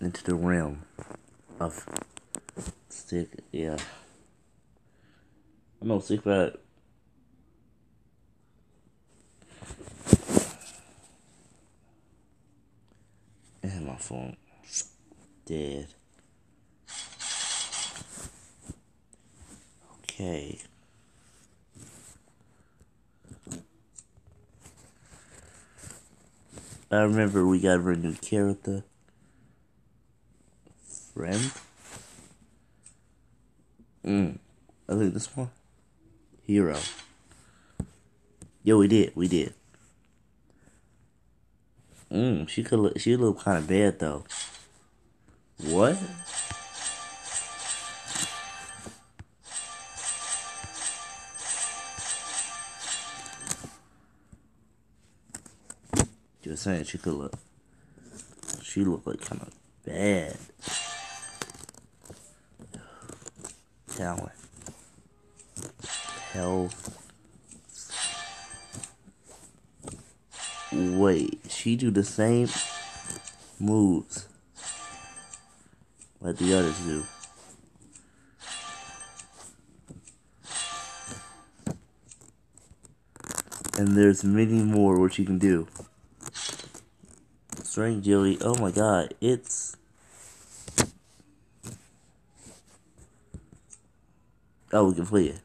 Into the realm of stick, yeah. I'm no secret. And my phone dead. Okay. I remember we got a new character. Friend? Mm. I think this one. Hero. Yo, we did. We did. Mm, she could look, she look kind of bad though. What? Saying, she could look. She look like kind of bad. Talent. Health. Wait, she do the same moves like the others do. And there's many more what you can do. String jelly, oh my god, it's Oh, we can play it.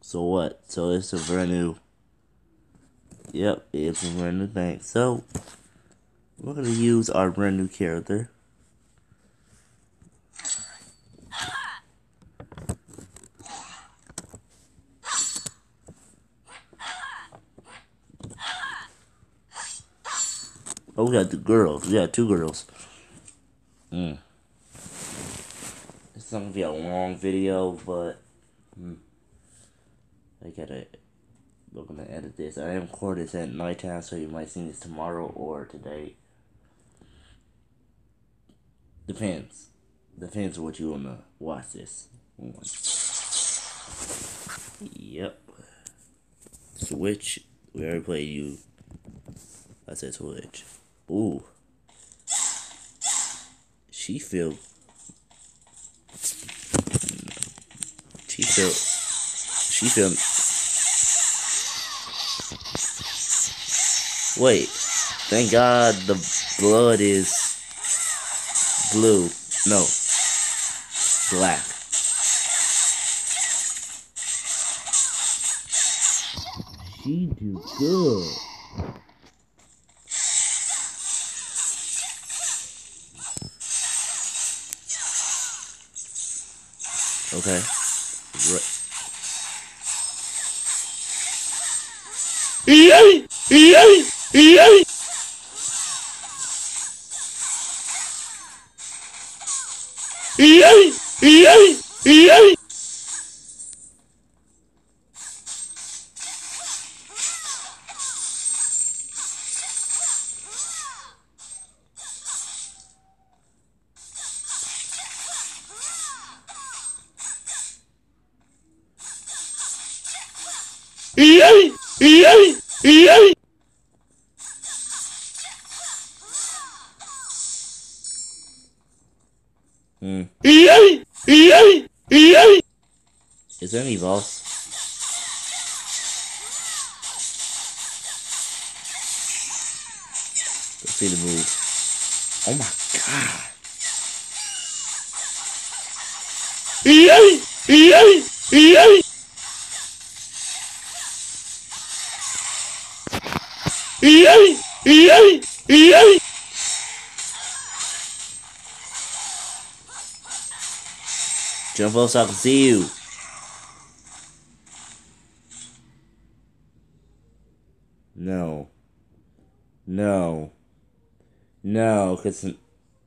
So what? So it's a brand new. Yep, it's a brand new thing. So we're gonna use our brand new character. Oh, we got the girls. We got two girls. Mm. It's not gonna be a long video, but. Mm. I gotta we're gonna edit this. I am recording this at nighttime, so you might see this tomorrow or today. Depends. Depends on what you wanna watch this. Yep. Switch. We already played you. I said Switch. Ooh. She feel. She feel. She feel. Wait. Thank God the blood is blue. No. Black. She do good. Okay. Right. E aí? E aí? E aí? Is boss? See the move. Oh my god. Yay! Yay! Yay! Yay! Yay! Yay! Jump up so I can see you. No. No. No, cause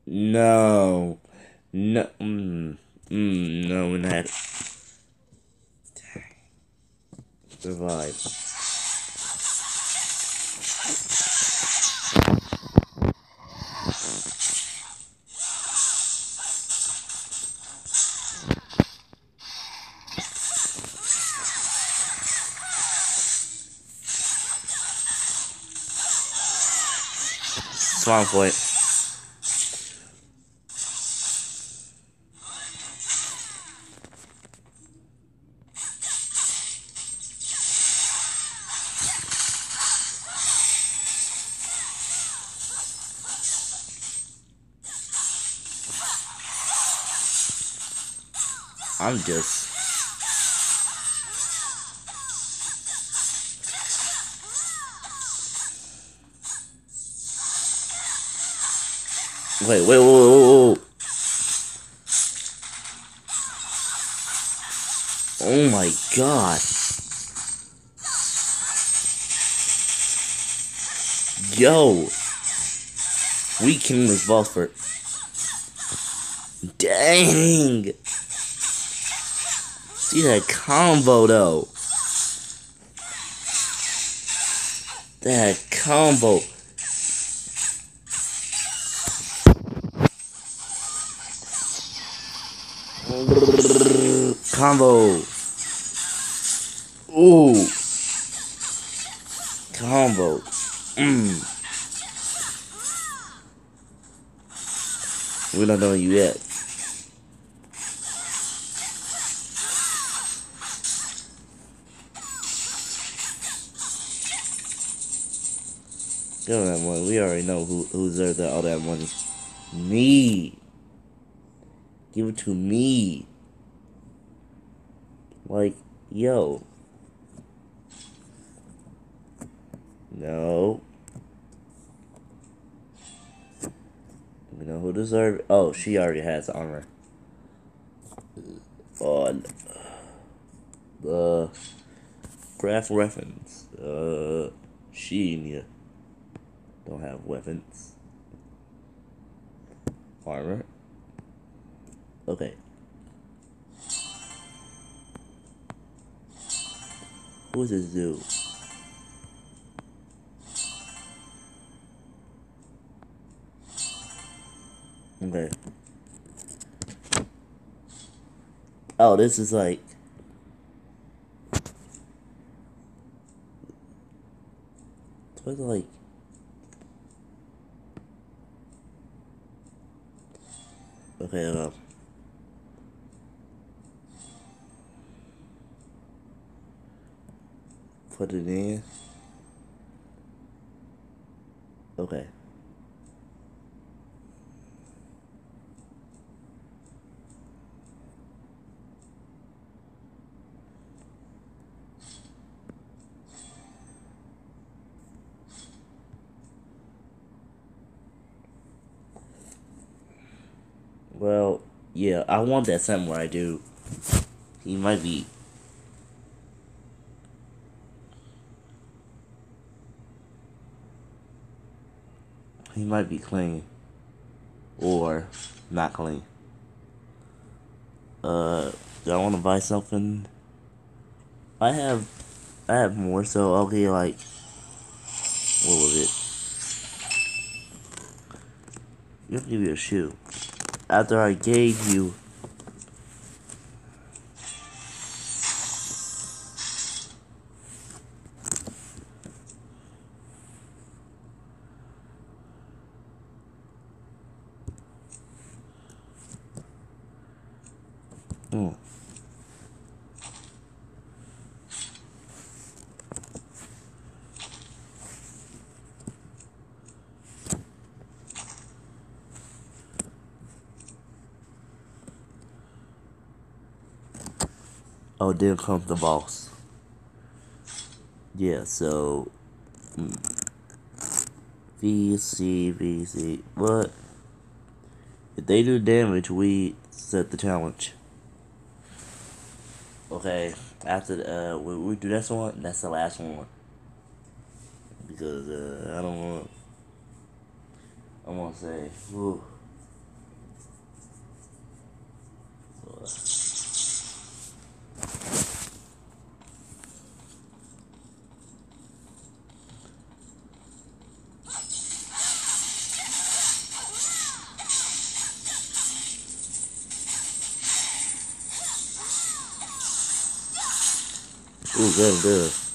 no, no, mm, mm, no, not. Survive. Spawn point. I'm just Wait, wait. Oh my god. Yo. We can boss for. Dang. See that combo though. That combo. Combo. Ooh. Combo. Mmm. We're not know you yet. Give that money. We already know who who deserves all that money. Me. Give it to me. Like, yo. No. You know who deserves Oh, she already has armor. On. The. Craft weapons. Uh. She and you don't have weapons. Armor. Okay. Who's a zoo? Okay. Oh, this is like What's like Okay, um put it in. Okay. Well, yeah, I want that samurai dude. He might be he might be clean or not clean. Uh, do I want to buy something? I have, I have more. So okay, like, what was it? You have to give me a shoe. After I gave you Mm. Oh, then comes the boss. Yeah, so mm, VC VC. What? If they do damage, we set the challenge. Okay, after uh, we, we do this one, that's the last one. Because, uh, I don't want, I'm gonna say, whew. Ooh, good, good. Sorry.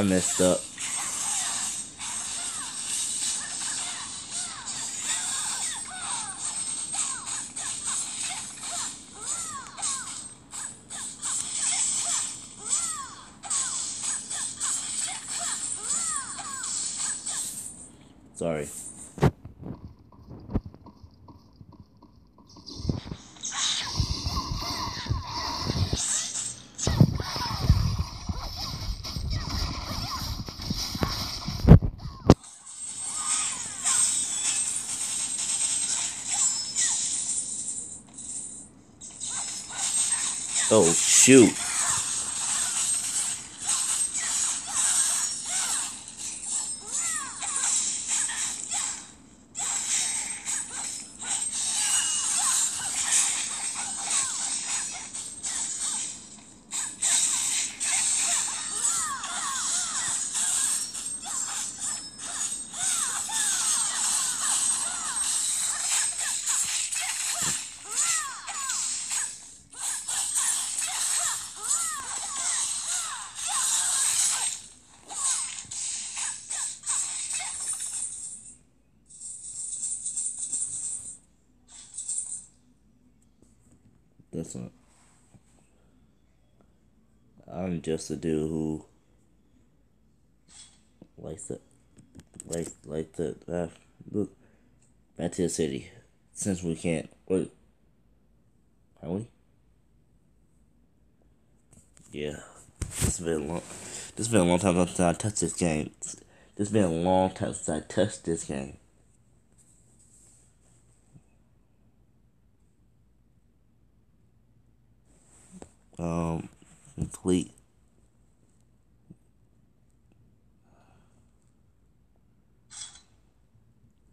I messed up. Sorry. Shoot. That's not. I'm just a dude who likes to like like the uh, look back to the city since we can't wait. Are we? Yeah. It's been a long. This been a long time since I touched this game. This been a long time since I touched this game. Um, complete.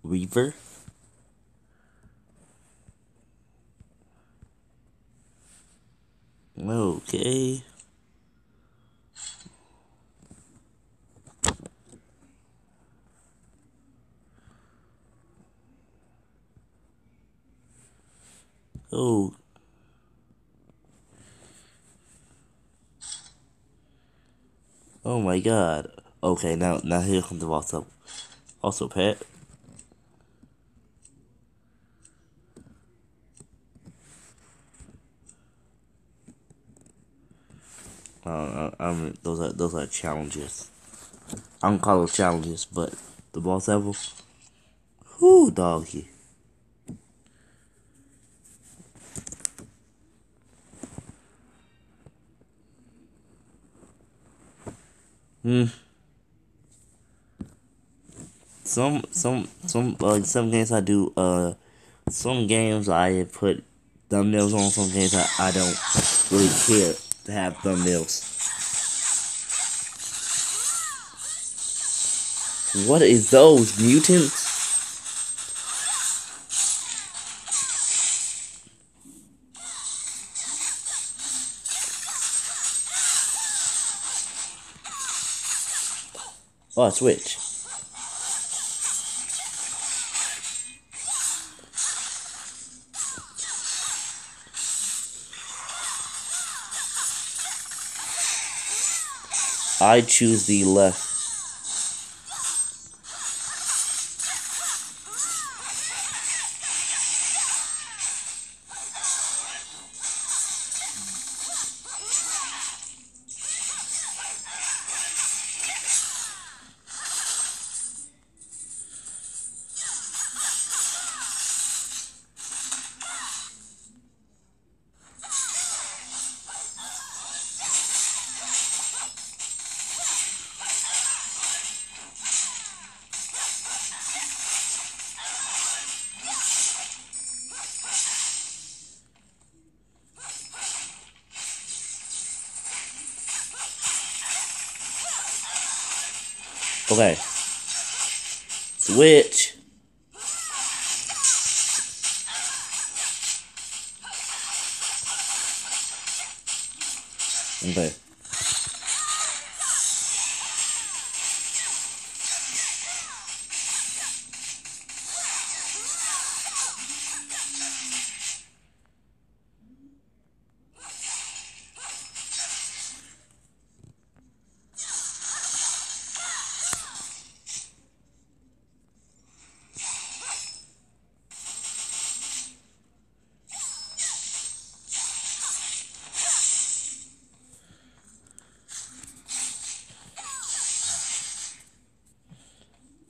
Reaver. Okay. Oh. Oh my god. Okay, now now here comes the also also pet. Uh, I, I those are those are challenges. I don't call them challenges, but the boss level. Whoo, doggy. Hmm. Some some some like some games I do uh some games I put thumbnails on some games I, I don't really care to have thumbnails. What is those mutants? Oh, switch. I choose the left. Okay. Switch. Okay.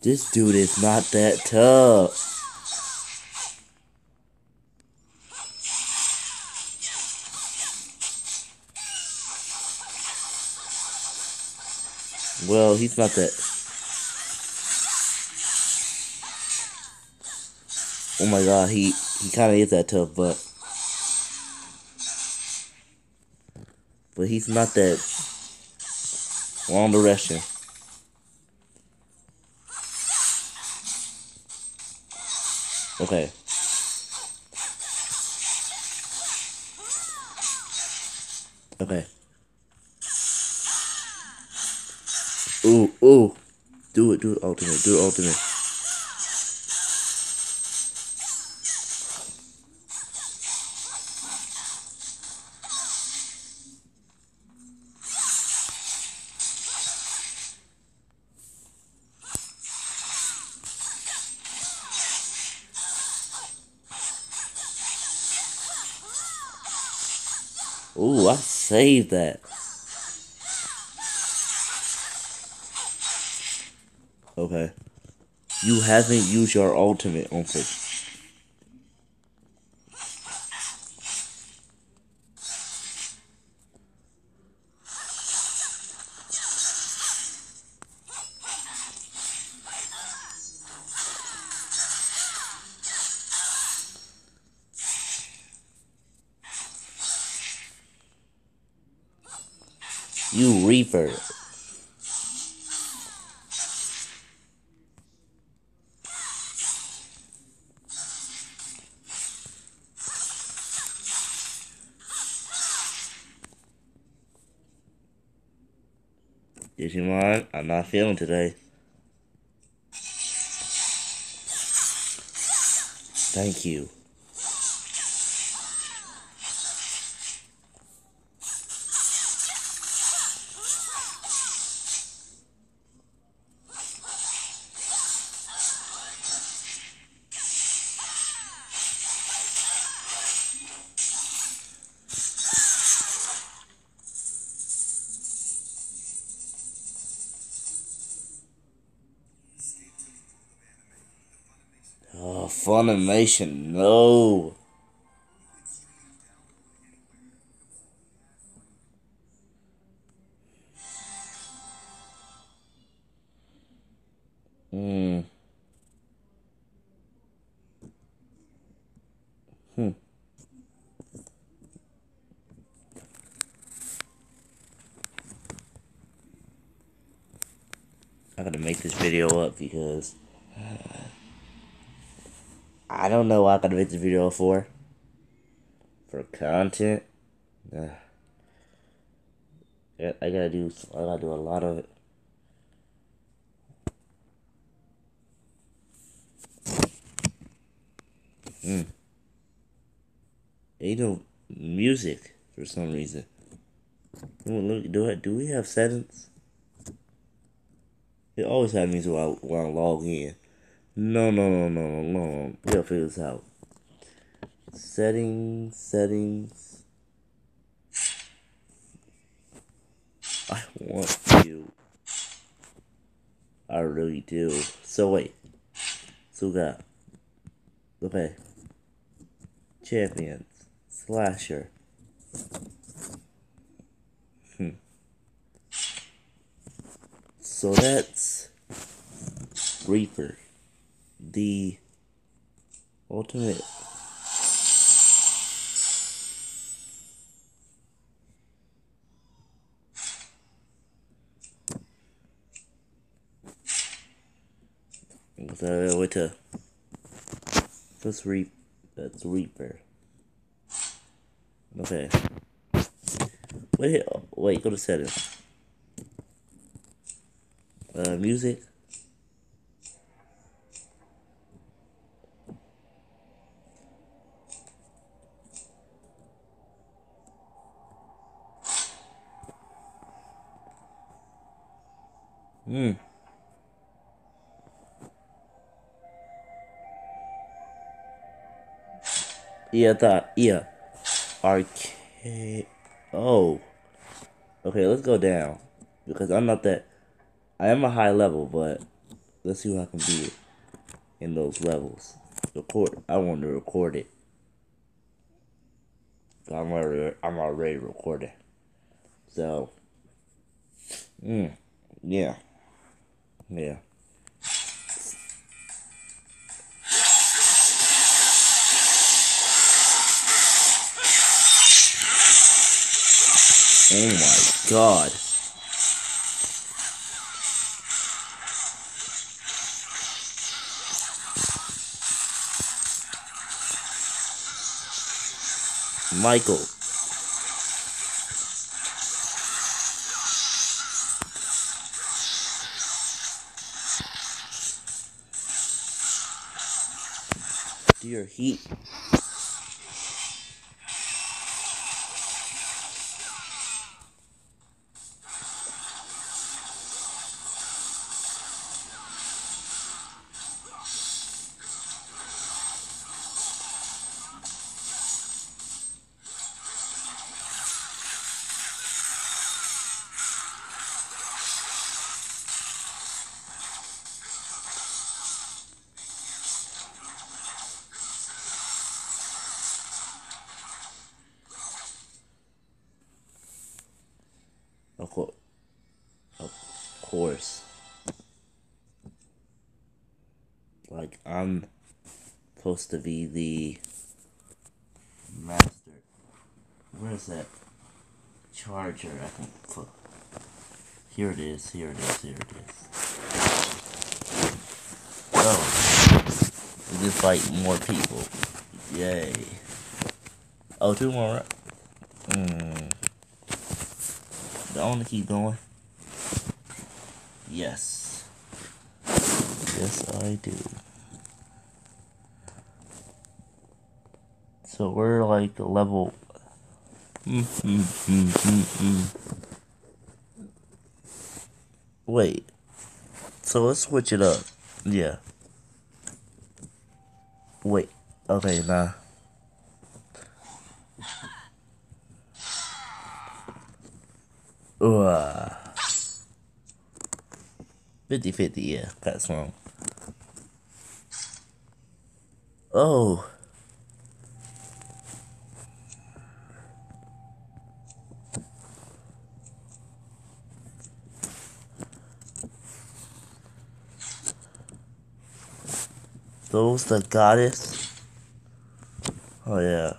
This dude is not that tough. Well, he's not that. Oh my god, he he kind of is that tough, but but he's not that long direction. Okay. Okay. Ooh, ooh. Do it, do it ultimate, do it ultimate. Ooh, I saved that. Okay. You haven't used your ultimate on fish. Digimon, I'm not feeling today. Thank you. Funimation, no. Hmm. Hmm. I gotta make this video up because I don't know what I gotta make this video for. For content. Yeah, I gotta do I gotta do a lot of it. Hmm. Ain't no music for some reason. Look, do I, do we have settings? It always happens when I, when I log in. No, no, no, no, no, no. We gotta figure this out. Settings, settings. I want you. I really do. So wait. So we got. Okay. Champions. Slasher. Hmm. So that's Reaper, the ultimate. So wait to let's reap that's reaper. Okay. Wait wait, go to settings. Uh music. Hmm. Yeah, that yeah. Arcade. Oh. Okay, let's go down because I'm not that. I am a high level, but let's see what I can be in those levels. Record. I want to record it. I'm already. I'm already recording. So. Hmm. Yeah. Yeah. Oh my god. Michael. 一 Of course. Of course. Like, I'm supposed to be the master. Where's that charger? I can put. Here it is, here it is, here it is. Oh. We can fight more people. Yay. Oh, two more. Hmm. Do I want to keep going? Yes. Yes, I do. So we're like level. Mm, mm, mm. Wait. So let's switch it up. Yeah. Wait. Okay, nah. Ugh. 50 50, yeah, that's wrong. Oh. Those the goddess? Oh yeah.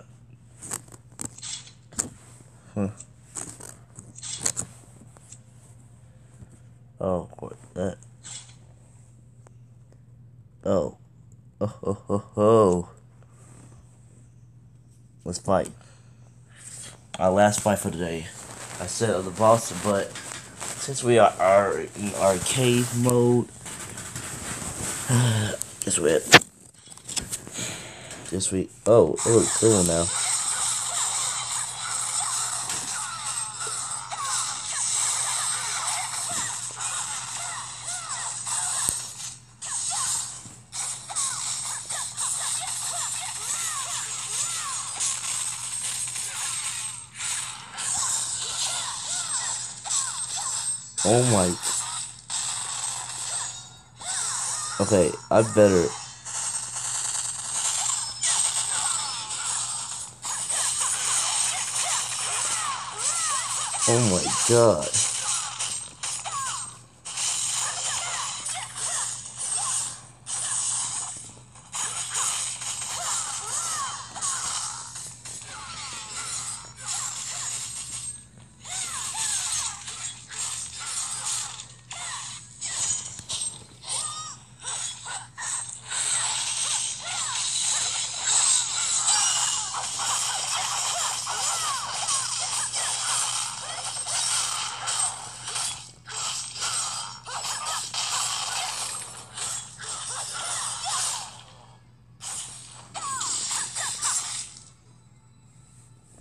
Huh. Oh, what that? Oh. Oh, oh, oh, oh. Let's fight. Our last fight for today. I said of the boss, but since we are, in arcade mode, guess what? This week. Oh, it looks cool now. Okay, I better. Oh my god.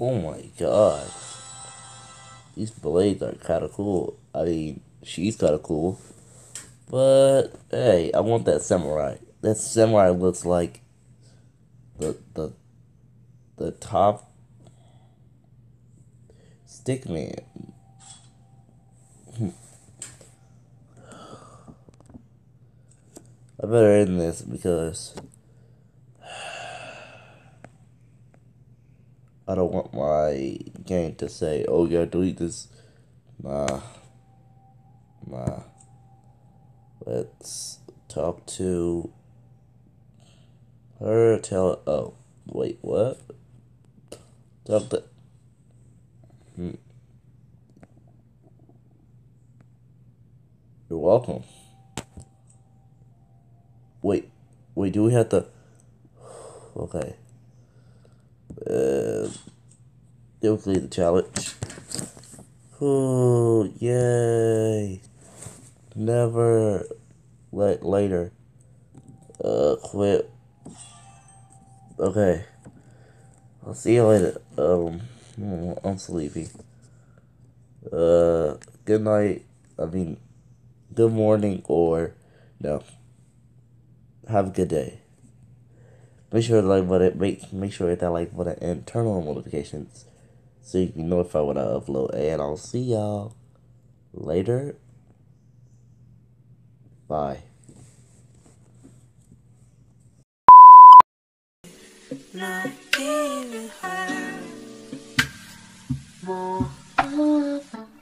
Oh my god. These blades are kind of cool. I mean, she's kind of cool. But, hey, I want that samurai. That samurai looks like the, the, the top stick man. Hmm. I better end this because I don't want my game to say, oh, yeah, delete this. Nah. Nah. Let's talk to her. Tell. Oh, wait, what? Talk to. Hmm. You're welcome. Wait, wait, do we have to. Okay. Uh, they'll clear the challenge. Oh, yay. Never let later. Uh, quit. Okay. I'll see you later. Um, I'm sleepy. Uh, good night. I mean, good morning or no. Have a good day. Make sure to like button, make make sure to hit that like button and turn on notifications so you can be notified when I upload. And I'll see y'all later. Bye.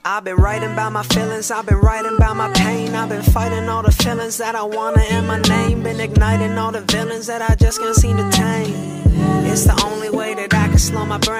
I've been writing about my feelings, I've been writing about my pain. I've been fighting all the feelings that I wanna in my name. Been igniting all the villains that I just can't seem to tame. It's the only way that I can slow my brain.